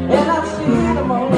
And I see seen them all.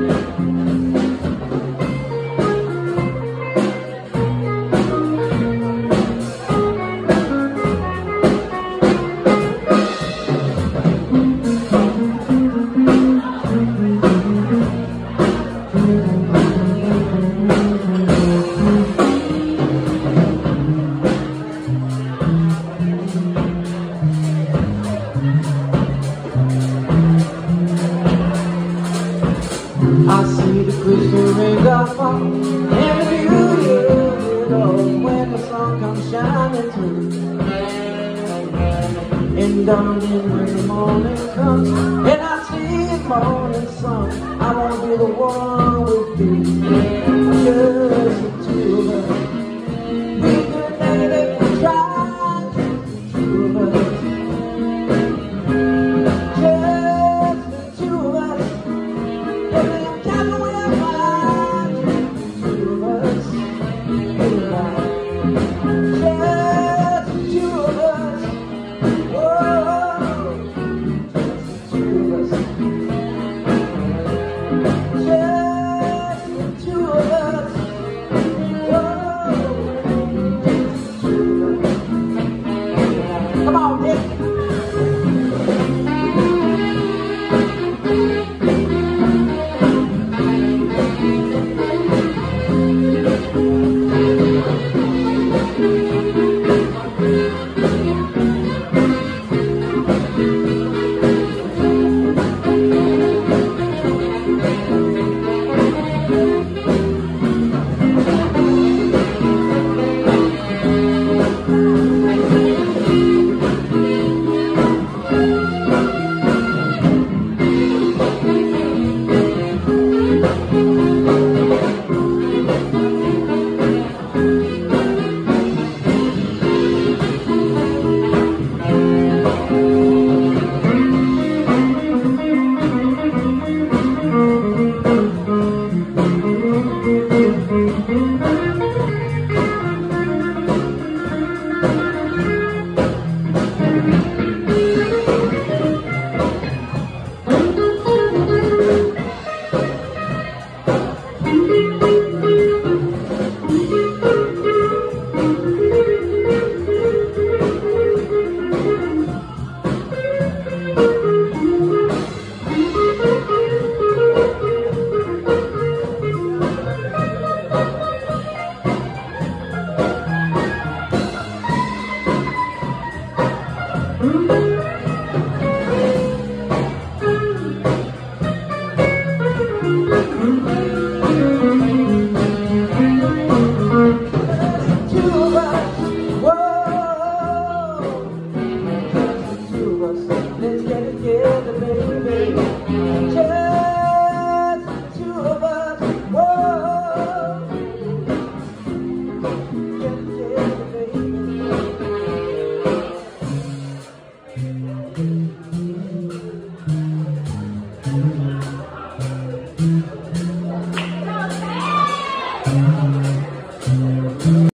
my song And if you, you when the sun comes shining through And darling, when the morning comes And I see the morning sun I wanna be the one with you Just Mm-hmm. Mm-hmm.